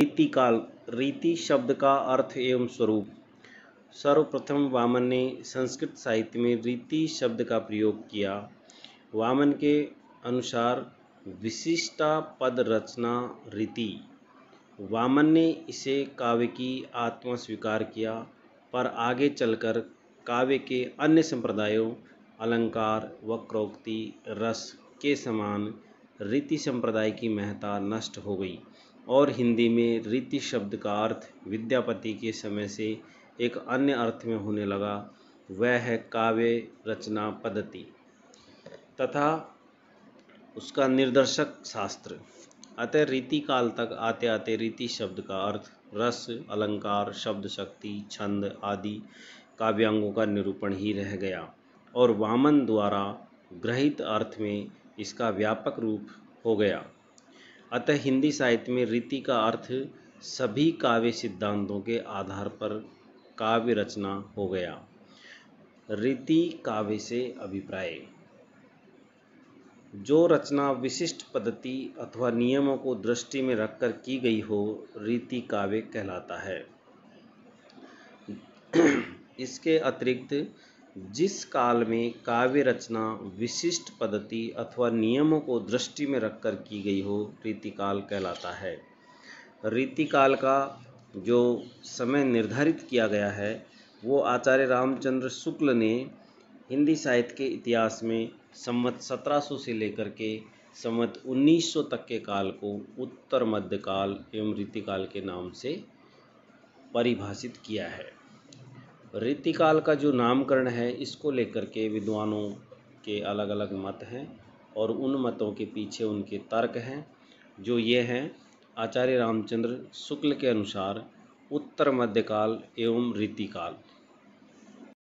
रीतिकाल, रीति शब्द का अर्थ एवं स्वरूप। सर्वप्रथम वामन ने संस्कृत साहित्य में रीति शब्द का प्रयोग किया। वामन के अनुसार विशिष्टा पद रचना रीति। वामन ने इसे काव्य की आत्मा स्वीकार किया, पर आगे चलकर काव्य के अन्य संप्रदायों, अलंकार, वक्रोक्ति, रस के समान रीति संप्रदाय की महत्ता नष्ट हो गई। और हिंदी में रीति शब्द का अर्थ विद्यापति के समय से एक अन्य अर्थ में होने लगा, वह है काव्य रचना पद्धति तथा उसका निर्दर्शक शास्त्र। अतः रीति काल तक आते आते रीति शब्द का अर्थ रस, अलंकार, शब्द शक्ति, छंद आदि काव्यांगों का निरूपण ही रह गया और वामन द्वारा ग्रहित अर्थ में इसका व्यापक रूप हो गया। अतः हिंदी साहित्य में रीति का अर्थ सभी काव्य सिद्धांतों के आधार पर काव्य रचना हो गया। रीति काव्य से अभिप्राय। जो रचना विशिष्ट पद्धति अथवा नियमों को दृष्टि में रखकर की गई हो, रीति काव्य कहलाता है। इसके अतिरिक्त जिस काल में काव्य रचना विशिष्ट पद्धति अथवा नियमों को दृष्टि में रखकर की गई हो, रीतिकाल कहलाता है। रीतिकाल का जो समय निर्धारित किया गया है, वो आचार्य रामचंद्र शुक्ल ने हिंदी साहित्य के इतिहास में संवत 1700 से लेकर के संवत 1900 तक के काल को उत्तर मध्यकाल एवं रीतिकाल के नाम से परिभाषित किया है। रीतिकाल का जो नामकरण है, इसको लेकर के विद्वानों के अलग अलग मत हैं और उन मतों के पीछे उनके तर्क हैं, जो ये हैं। आचार्य रामचंद्र शुक्ल के अनुसार उत्तर मध्यकाल एवं रीतिकाल।